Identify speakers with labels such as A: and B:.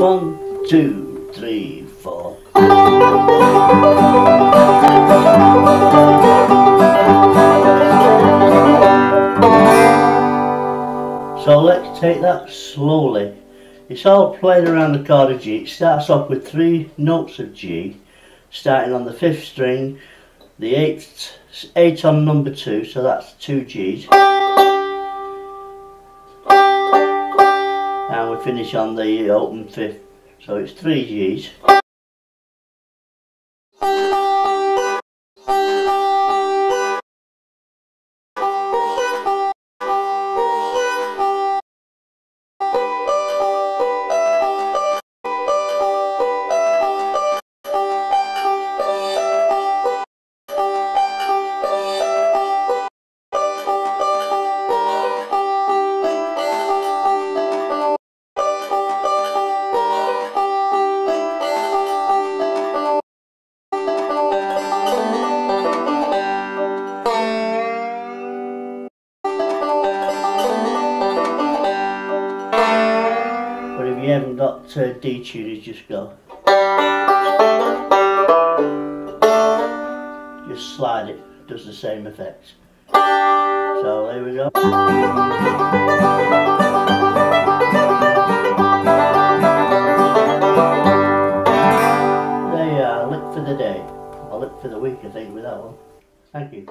A: One, two, three, four. So let's take that slowly. It's all playing around the chord of G. It starts off with three notes of G, starting on the fifth string, the eighth, eight on number two, so that's two Gs. We finish on the open fifth, so it's three Gs. Haven't got uh, D tuners, just go. Just slide it, does the same effect. So there we go. Lick for the day. Or lick for the week I think with that one. Thank you.